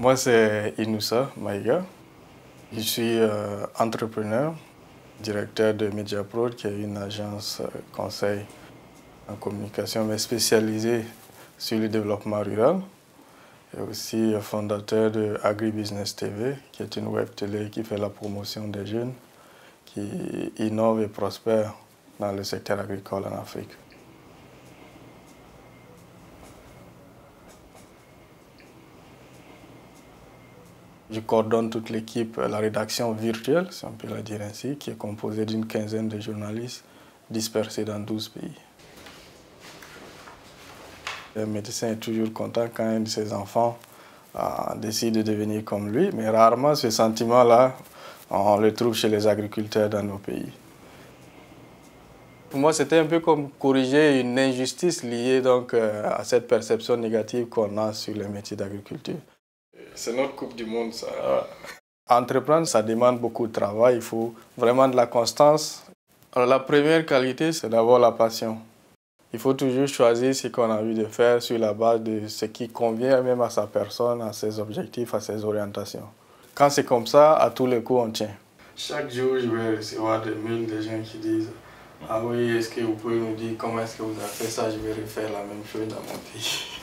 Moi, c'est Inoussa Maïga. Je suis euh, entrepreneur, directeur de MediaPro, qui est une agence euh, conseil en communication, mais spécialisée sur le développement rural. Et aussi fondateur de AgriBusiness TV, qui est une web télé qui fait la promotion des jeunes qui innovent et prospèrent dans le secteur agricole en Afrique. Je coordonne toute l'équipe, la rédaction virtuelle, si on peut la dire ainsi, qui est composée d'une quinzaine de journalistes dispersés dans 12 pays. Le médecin est toujours content quand un de ses enfants euh, décide de devenir comme lui, mais rarement ce sentiment-là, on le trouve chez les agriculteurs dans nos pays. Pour moi, c'était un peu comme corriger une injustice liée donc, euh, à cette perception négative qu'on a sur les métiers d'agriculture. C'est notre Coupe du Monde, ça. Entreprendre, ça demande beaucoup de travail. Il faut vraiment de la constance. Alors, la première qualité, c'est d'avoir la passion. Il faut toujours choisir ce qu'on a envie de faire sur la base de ce qui convient même à sa personne, à ses objectifs, à ses orientations. Quand c'est comme ça, à tous les coups, on tient. Chaque jour, je vais recevoir des mails de gens qui disent Ah oui, est-ce que vous pouvez nous dire comment est-ce que vous avez fait ça? Je vais refaire la même chose dans mon pays.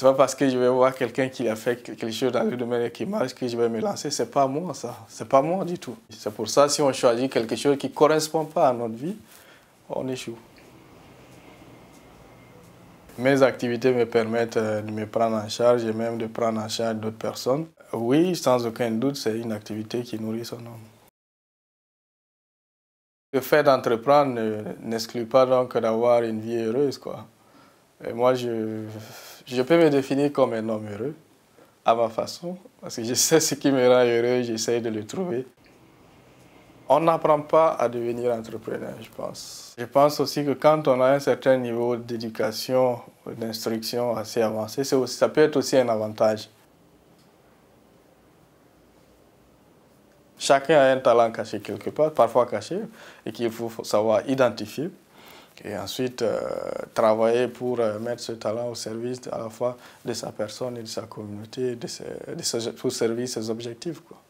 C'est pas parce que je vais voir quelqu'un qui a fait quelque chose dans le domaine qui marche que je vais me lancer. C'est pas moi ça. C'est pas moi du tout. C'est pour ça si on choisit quelque chose qui correspond pas à notre vie, on échoue. Mes activités me permettent euh, de me prendre en charge et même de prendre en charge d'autres personnes. Oui, sans aucun doute, c'est une activité qui nourrit son homme. Le fait d'entreprendre n'exclut pas donc d'avoir une vie heureuse. Quoi. Et moi, je, je peux me définir comme un homme heureux, à ma façon, parce que je sais ce qui me rend heureux, j'essaie de le trouver. On n'apprend pas à devenir entrepreneur, je pense. Je pense aussi que quand on a un certain niveau d'éducation, d'instruction assez avancé, ça peut être aussi un avantage. Chacun a un talent caché quelque part, parfois caché, et qu'il faut savoir identifier et ensuite euh, travailler pour euh, mettre ce talent au service à la fois de sa personne et de sa communauté, de pour servir ses objectifs. Quoi.